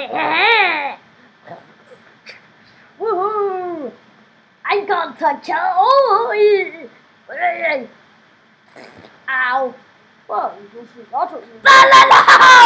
Woohoo! I got touch Oh! Ow! Well, this is not a... La la la!